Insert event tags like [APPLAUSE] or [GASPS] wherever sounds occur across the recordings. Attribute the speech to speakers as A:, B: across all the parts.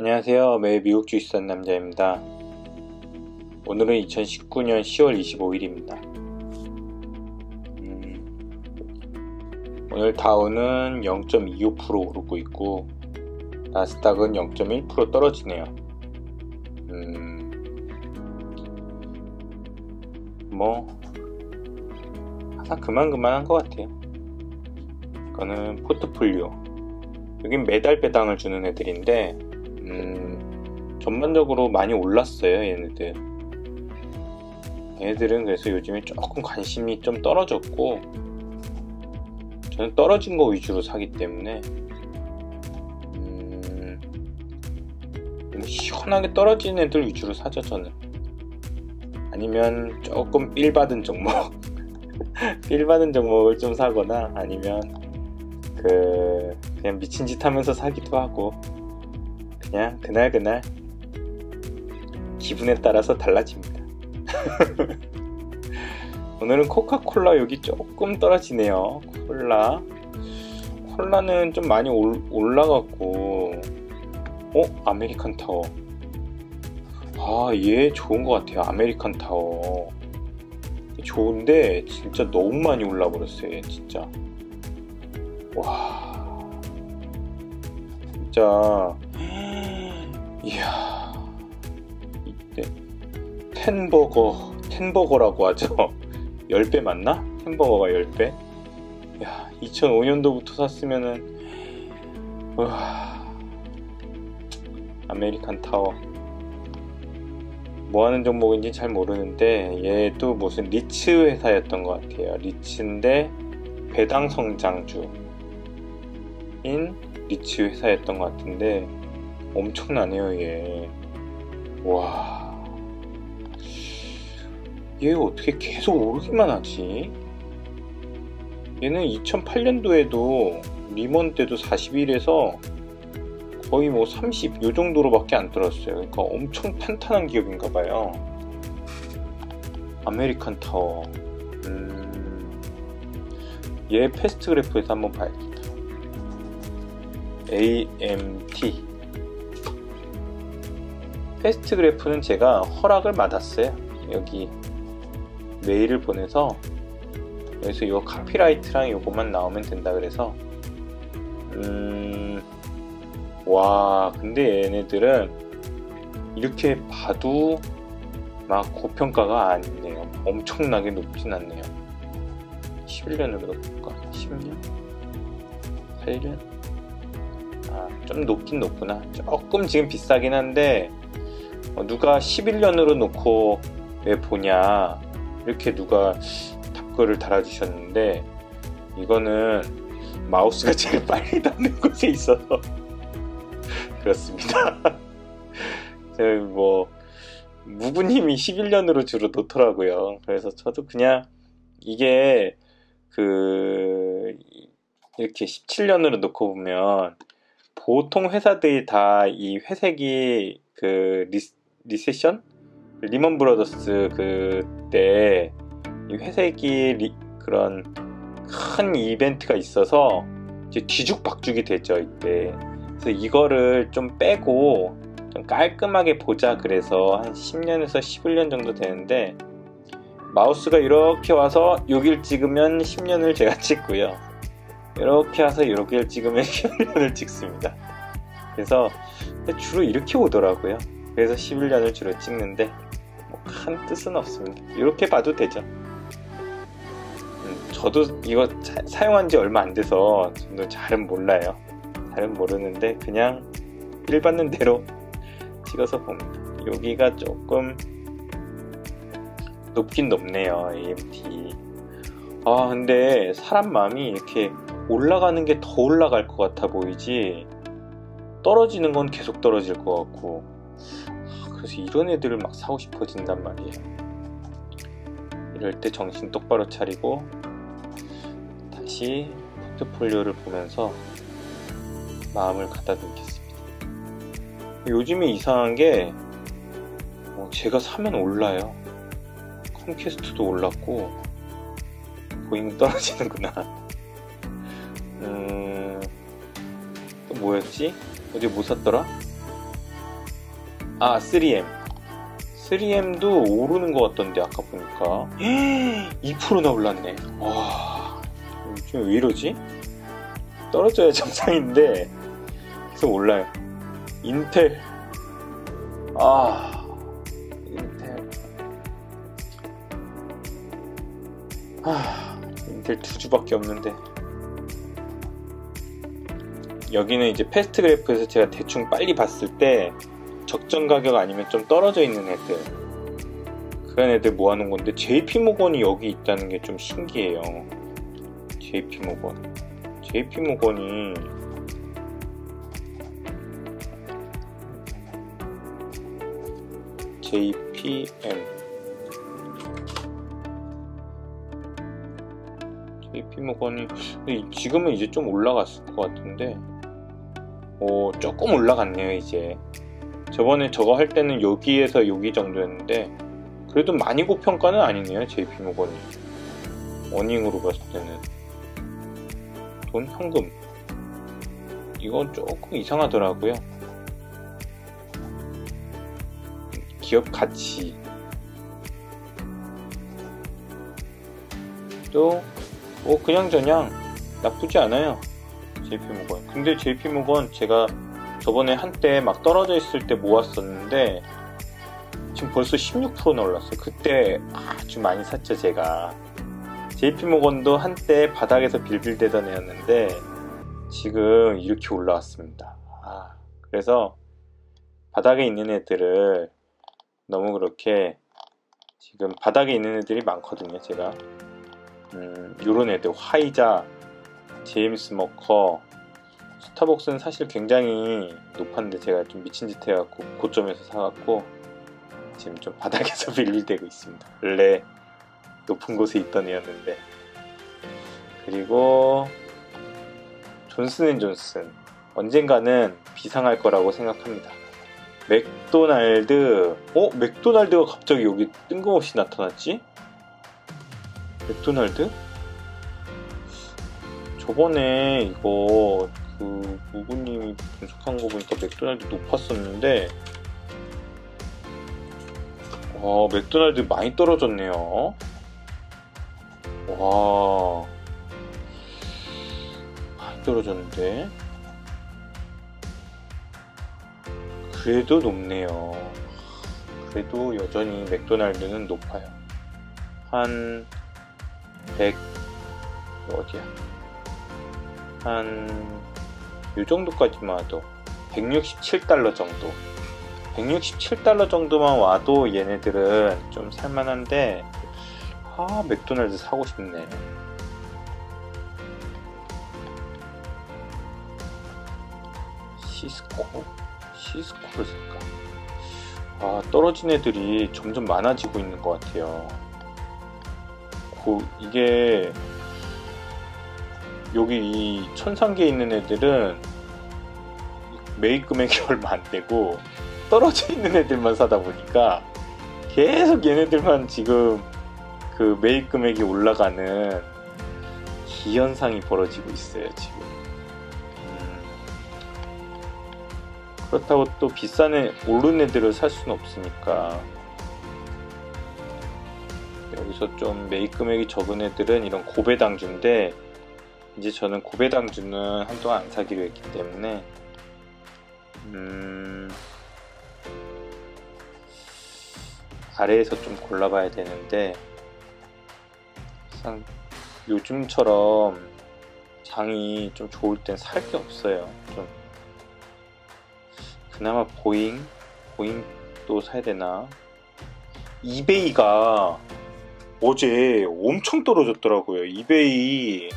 A: 안녕하세요. 매일 미국 주식 산 남자입니다. 오늘은 2019년 10월 25일입니다. 음, 오늘 다우는 0.25% 오르고 있고 나스닥은 0.1% 떨어지네요. 음, 뭐 항상 그만그만한 것 같아요. 이거는 포트폴리오. 여긴 매달 배당을 주는 애들인데 음, 전반적으로 많이 올랐어요, 얘네들. 얘네들은 그래서 요즘에 조금 관심이 좀 떨어졌고, 저는 떨어진 거 위주로 사기 때문에, 음, 시원하게 떨어진 애들 위주로 사죠, 저는. 아니면 조금 삘 받은 종목, [LAUGHS] 삘 받은 종목을 좀 사거나, 아니면 그, 그냥 미친 짓 하면서 사기도 하고, 그냥 그날그날 기분에 따라서 달라집니다. [LAUGHS] 오늘은 코카콜라 여기 조금 떨어지네요. 콜라. 콜라는 좀 많이 올, 올라갔고, 어? 아메리칸 타워. 아, 얘 좋은 것 같아요. 아메리칸 타워. 좋은데, 진짜 너무 많이 올라버렸어요. 얘 진짜. 와. 진짜. 이야 이때 tenbagger tenbagger라고 하죠 [LAUGHS] 10배 맞나? tenbagger가 10배? 야 2005년도부터 샀으면은 와 아메리칸 타워 뭐 하는 종목인지 잘 모르는데 얘도 무슨 리츠 회사였던 것 같아요 리츠인데 배당 성장주인 리츠 회사였던 것 같은데 엄청나네요, 얘. 와. 얘 어떻게 계속 오르기만 하지? 얘는 2008년도에도 리먼 때도 41에서 거의 뭐 30, 요 정도로밖에 안 떨었어요. 그러니까 엄청 탄탄한 기업인가 봐요. 아메리칸 타워. 음, 얘 FAST Graph에서 한번 봐야겠다. AMT. FAST Graph는 제가 허락을 받았어요. 여기 메일을 보내서 여기서 이 copyright랑 요것만 나오면 된다 그래서 음... 와 근데 얘네들은 이렇게 봐도 막 고평가가 아니네요. 엄청나게 높진 않네요. 11년으로 볼까? 10년? 8년? 아, 좀 높긴 높구나. 조금 지금 비싸긴 한데 어, 누가 11년으로 놓고 왜 보냐 이렇게 누가 답글을 달아주셨는데 이거는 마우스가 제일 [LAUGHS] 빨리 닿는 곳에 있어서 [LAUGHS] 그렇습니다. [LAUGHS] 뭐 무구님이 11년으로 주로 놓더라고요. 그래서 저도 그냥 이게 그 이렇게 17년으로 놓고 보면 보통 회사들이 다 이 회색이 그 리스, recession? 리먼 브라더스 그때 회색이 리, 그런 큰 이벤트가 있어서 이제 뒤죽박죽이 됐죠 이때. 그래서 이거를 좀 빼고 좀 깔끔하게 보자 그래서 한 10년에서 11년 정도 되는데 마우스가 이렇게 와서 여기를 찍으면 10년을 제가 [LAUGHS] 찍고요. 이렇게 와서 여기를 찍으면 [LAUGHS] 10년을 찍습니다. 그래서 주로 이렇게 오더라고요 그래서 11년을 주로 찍는데 뭐 큰 뜻은 없습니다. 이렇게 봐도 되죠. 음, 저도 이거 자, 사용한 지 얼마 안 돼서 저도 잘은 몰라요. 잘은 모르는데 그냥 일 받는 대로 찍어서 봅니다. 여기가 조금 높긴 높네요. AMT. 아 근데 사람 마음이 이렇게 올라가는 게 더 올라갈 것 같아 보이지 떨어지는 건 계속 떨어질 것 같고 그래서 이런 애들을 막 사고 싶어진단 말이에요. 이럴 때 정신 똑바로 차리고 다시 포트폴리오를 보면서 마음을 가다듬겠습니다. 요즘에 이상한 게 어, 제가 사면 올라요. 컴캐스트도 올랐고 보잉 떨어지는구나. [LAUGHS] 음, 또 뭐였지? 어제 뭐 샀더라? 아 3M 3M도 오르는 것 같던데 아까 보니까. [GASPS] 2%나 올랐네. 와 요즘 왜 이러지? 떨어져야 [LAUGHS] 정상인데 계속 올라요. 인텔. 아 인텔. 아 인텔 두 주밖에 없는데. 여기는 이제 패스트 그래프에서 제가 대충 빨리 봤을 때 적정 가격 아니면 좀 떨어져 있는 애들. 그런 애들 모아놓은 건데 JP 모건이 여기 있다는 게 좀 신기해요. JP 모건. JP 모건이 JPM JP 모건이 지금은 이제 좀 올라갔을 것 같은데. 오 조금 올라갔네요 이제 저번에 저거 할 때는 여기에서 여기 정도였는데 그래도 많이 고평가는 아니네요 JP 모건이. 어닝으로 봤을 때는. 돈 현금. 이건 조금 이상하더라고요. 기업 가치. 또 뭐 그냥저냥 나쁘지 않아요 JP모건. 근데 JP모건 제가 저번에 한때 막 떨어져 있을 때 모았었는데 지금 벌써 16%나 올랐어요. 그때 아주 많이 샀죠 제가. JP모건도 한때 바닥에서 빌빌대던 애였는데 지금 이렇게 올라왔습니다. 아, 그래서 바닥에 있는 애들을 너무 그렇게 지금 바닥에 있는 애들이 많거든요 제가. 음, 요런 애들. 화이자 제임스 머커 스타벅스는 사실 굉장히 높았는데 제가 좀 미친 짓 해갖고 고점에서 사갖고 지금 좀 바닥에서 [LAUGHS] 빌빌대고 있습니다 원래 높은 곳에 있던 애였는데 그리고 존슨앤존슨 언젠가는 비상할 거라고 생각합니다 맥도날드 어? 맥도날드가 갑자기 여기 뜬금없이 나타났지? 맥도날드? 저번에 이거 그 무구님이 분석한 거 보니까 맥도날드 높았었는데 와 맥도날드 많이 떨어졌네요. 와. 많이 떨어졌는데. 그래도 높네요. 그래도 여전히 맥도날드는 높아요. 한 100, 어디야? 한, 요 정도까지만 와도, 167달러 정도. 167달러 정도만 와도 얘네들은 좀 살만한데, 아, 맥도날드 사고 싶네. 시스코? 시스코를 살까? 아, 떨어진 애들이 점점 많아지고 있는 것 같아요. 고, 이게 여기 이 천상계에 있는 애들은 매입 금액이 [LAUGHS] 얼마 안 되고 떨어져 있는 애들만 사다 보니까 계속 얘네들만 지금 그 매입 금액이 올라가는 기현상이 벌어지고 있어요 지금 음. 그렇다고 또 비싼 애 오른 애들을 살 수는 없으니까 여기서 좀 매입 금액이 적은 애들은 이런 고배당주인데 이제 저는 고배당주는 한동안 안 사기로 했기 때문에 음... 아래에서 좀 골라봐야 되는데 항상 요즘처럼 장이 좀 좋을 땐 살 게 없어요. 좀 그나마 보잉 보잉도 사야 되나? 이베이가 어제 엄청 떨어졌더라고요. 이베이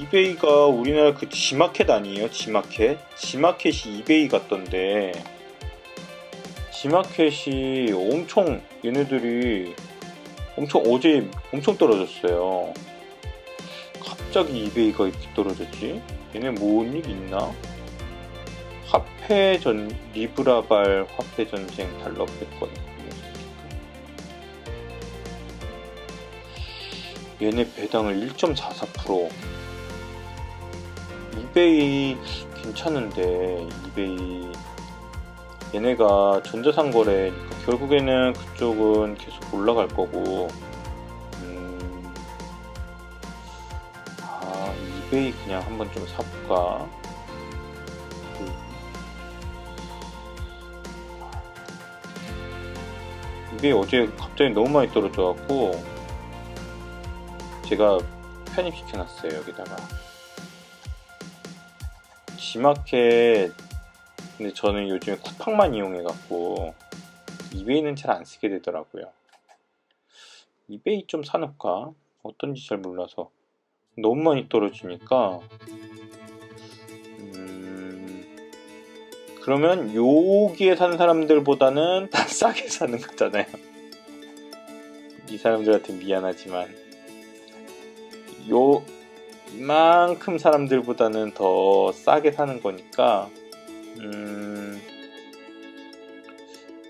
A: 이베이가 우리나라 그 지마켓 아니에요? 지마켓? 지마켓이 이베이 같던데 지마켓이 엄청 얘네들이 엄청 어제 엄청 떨어졌어요. 갑자기 이베이가 이렇게 떨어졌지? 얘네 뭔 일 있나? 화폐 전 리브라발 화폐 전쟁 달러 패권 얘네 배당을 1.44% 이베이 괜찮은데 이베이 얘네가 전자상거래니까 결국에는 그쪽은 계속 올라갈 거고 음, 아 이베이 그냥 한번 좀 사볼까? 이베이 어제 갑자기 너무 많이 떨어져갖고 제가 편입시켜놨어요 여기다가 G마켓 근데 저는 요즘에 쿠팡만 이용해갖고 이베이는 잘 안 쓰게 되더라고요. 이베이 좀 사놓을까? 어떤지 잘 몰라서 너무 많이 떨어지니까 음... 그러면 여기에 사는 사람들보다는 다 [LAUGHS] 싸게 사는 거잖아요. 이 사람들한테 미안하지만 요 이만큼 사람들보다는 더 싸게 사는 거니까 음,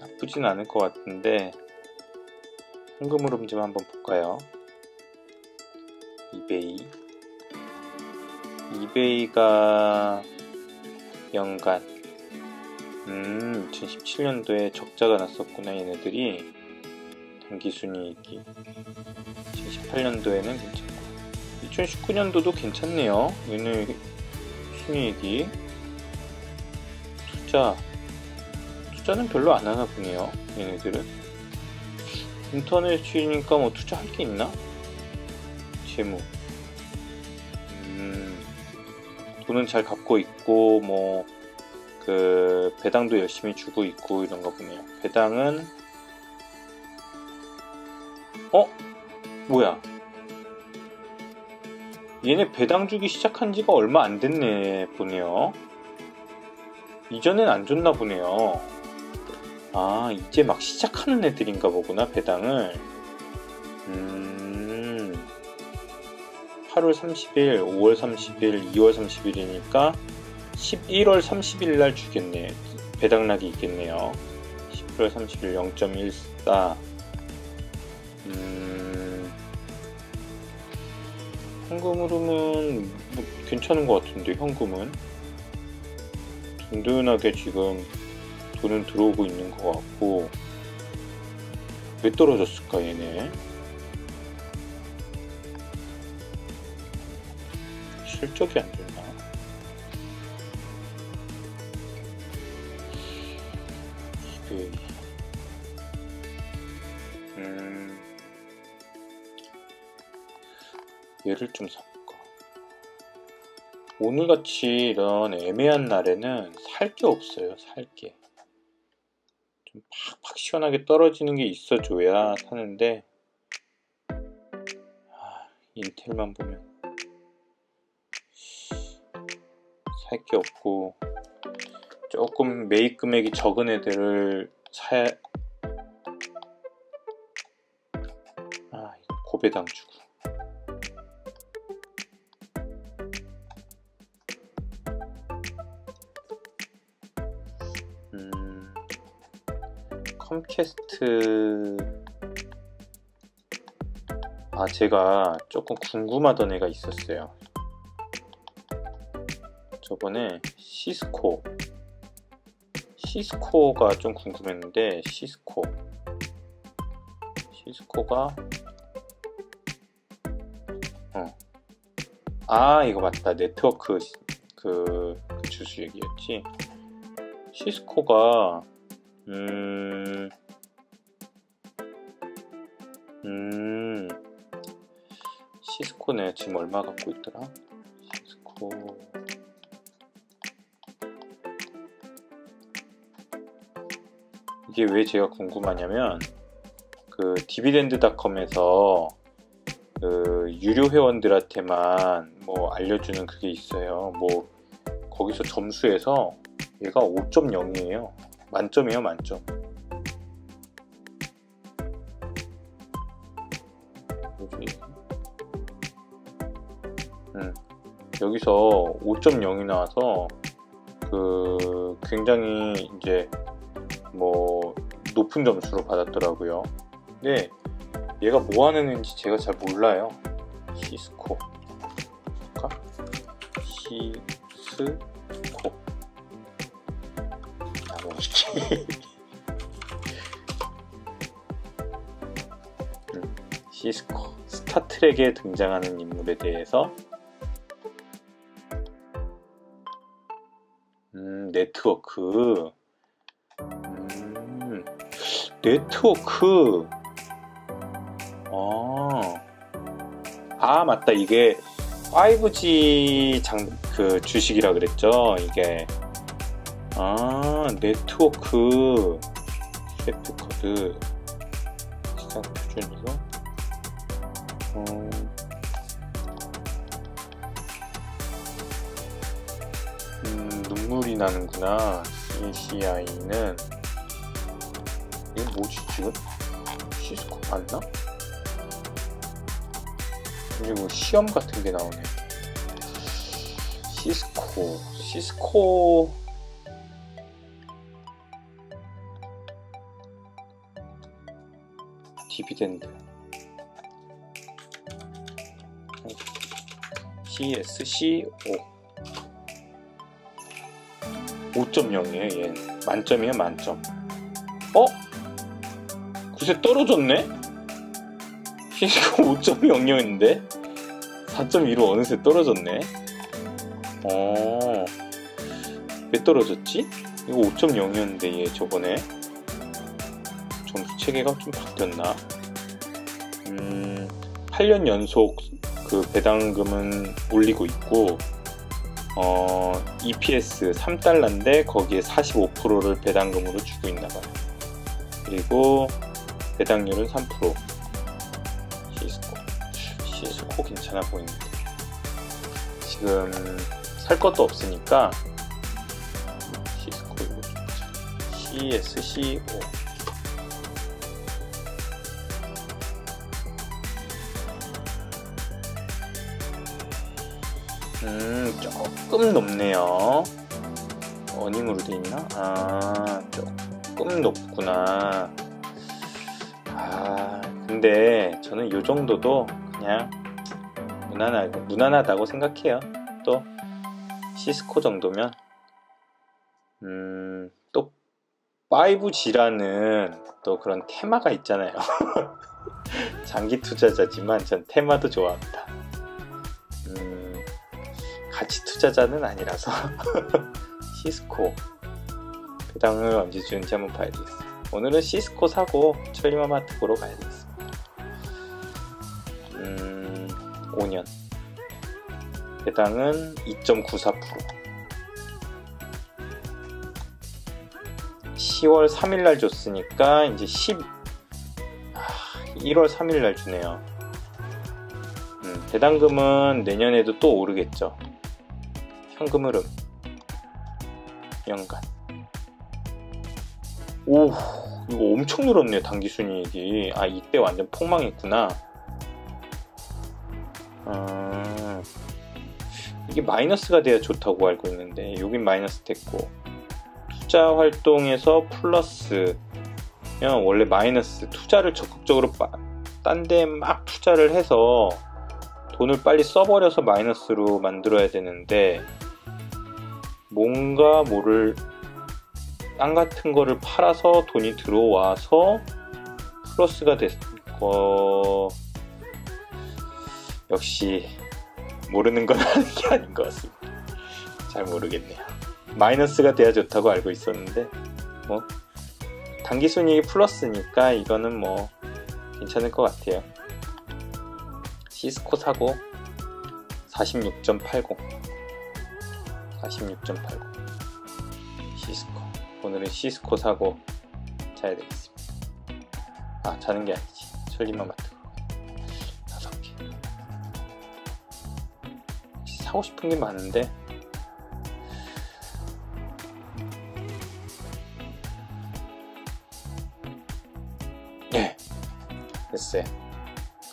A: 나쁘진 않을 것 같은데 현금 흐름 좀 한번 볼까요? 이베이. 이베이가 연간 음 2017년도에 적자가 났었구나 얘네들이. 단기순이익이. 2018년도에는 괜찮고 2019년도도 괜찮네요. 얘네 순이익이 투자. 투자는 별로 안 하나 보네요 얘네들은. 인터넷이니까 뭐 투자할 게 있나? 재무. 음, 돈은 잘 갚고 있고 뭐 그 배당도 열심히 주고 있고 이런가 보네요. 배당은 어? 뭐야 얘네 배당 주기 시작한 지가 얼마 안 됐네 보네요 이전엔 안 줬나 보네요. 아, 이제 막 시작하는 애들인가 보구나, 배당을. 음, 8월 30일, 5월 30일, 2월 30일이니까 11월 30일 날 주겠네. 배당락이 있겠네요. 11월 30일 0.14. 음, 현금으로는 뭐 괜찮은 것 같은데, 현금은. 든든하게 지금 돈은 들어오고 있는 것 같고 왜 떨어졌을까 얘네? 실적이 안 좋나? 이게. 음 얘를 좀 사. 오늘같이 이런 애매한 날에는 살 게 없어요 살 게. 좀 팍팍 시원하게 떨어지는 게 있어줘야 사는데 아, 인텔만 보면. 살 게 없고 조금 매입 금액이 적은 애들을 사야 아 고배당 주고 컴캐스트. 아 제가 조금 궁금하던 애가 있었어요. 저번에 시스코. 시스코가 좀 궁금했는데 시스코. 시스코가? 어. 아 이거 맞다. 네트워크 그, 그 주수 얘기였지? 시스코가 음, 음, 시스코네. 지금 얼마 갖고 있더라? 시스코. 이게 왜 제가 궁금하냐면, 그, 디비덴드닷컴에서 그, 유료 회원들한테만 뭐 알려주는 그게 있어요. 뭐, 거기서 점수에서 얘가 5.0이에요. 만점이에요 만점 여기서 5.0이 나와서 그 굉장히 이제 뭐 높은 점수로 받았더라고요. 근데 얘가 뭐 하는 애인지 제가 잘 몰라요. 시스코. 시스 아, 뭐, [LAUGHS] 음, 시스코. 스타트랙에 등장하는 인물에 대해서 네트워크. 음, 네트워크. 아, 아 맞다. 이게 5G 장, 그 주식이라 그랬죠 이게. 아 네트워크. 셰프코드. 시장 표준이고 어, 음, 나는구나. CCI는. 이게 뭐지 지금? 시스코 맞나? 그리고 시험 같은 게 나오네. 시스코. 시스코. 디비덴드. CSCO 5.0이에요 얘 만점이에요 만점 어? 구세 떨어졌네? 시스코 5.00인데 4.2로 어느새 떨어졌네 어... 왜 떨어졌지? 이거 5.0이었는데 얘 저번에 점수 체계가 좀 바뀌었나? 음, 8년 연속 그 배당금은 올리고 있고, 어, EPS 3달러인데 거기에 45%를 배당금으로 주고 있나 봐요. 그리고 배당률은 3%. 시스코. 시스코 괜찮아 보이는데. 지금 살 것도 없으니까 시스코 이거 CSCO 음, 조금 높네요. 어닝으로 돼 있나? 아, 조금 높구나. 아, 근데 저는 이 정도도 그냥 무난하고, 무난하다고 생각해요. 또, 시스코 정도면, 음, 또, 5G라는 또 그런 테마가 있잖아요. [LAUGHS] 장기 투자자지만 전 테마도 좋아합니다. 가치 투자자는 아니라서 [LAUGHS] 시스코 배당을 언제 주는지 한번 봐야 되겠어요. 오늘은 시스코 사고 천리마마트 보러 가야 되겠습니다. 음, 5년 배당은 2.94% 10월 3일날 줬으니까 이제 10 아, 1월 3일날 주네요. 음, 배당금은 내년에도 또 오르겠죠. 현금 흐름 연간. 오 이거 엄청 늘었네 당기순이익이. 아 이때 완전 폭망했구나. 아, 이게 마이너스가 돼야 좋다고 알고 있는데 여긴 마이너스 됐고. 투자 활동에서 플러스. 원래 마이너스. 투자를 적극적으로 딴 데 막 투자를 해서 돈을 빨리 써버려서 마이너스로 만들어야 되는데 뭔가 뭐를 땅 같은 거를 팔아서 돈이 들어와서 플러스가 됐고 역시 모르는 건 [LAUGHS] 하는 게 아닌 것 같습니다. 잘 모르겠네요. 마이너스가 돼야 좋다고 알고 있었는데 뭐 단기 순이익이 플러스니까 이거는 뭐 괜찮을 것 같아요. 시스코 사고 46.80 46.89 시스코. 오늘은 시스코 사고 자야 되겠습니다. 아 자는 게 아니지. 천리마마트 다섯 개. 사고 싶은 게 많은데? 네. 됐어요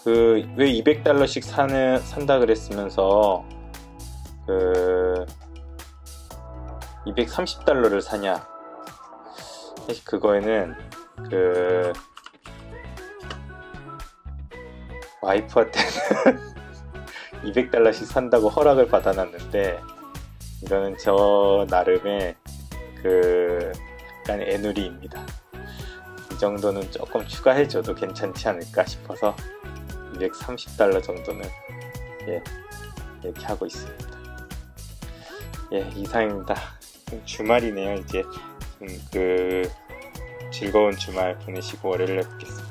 A: 그왜 200달러씩 사는 산다 그랬으면서 그 230달러를 사냐 사실 그거에는 그 와이프한테는 [LAUGHS] 200달러씩 산다고 허락을 받아놨는데 이거는 저 나름의 그 약간 애누리입니다. 이 정도는 조금 추가해줘도 괜찮지 않을까 싶어서 230달러 정도는 예, 이렇게 하고 있습니다. 예, 이상입니다. 주말이네요. 이제 음, 그 즐거운 주말 보내시고 월요일에 뵙겠습니다.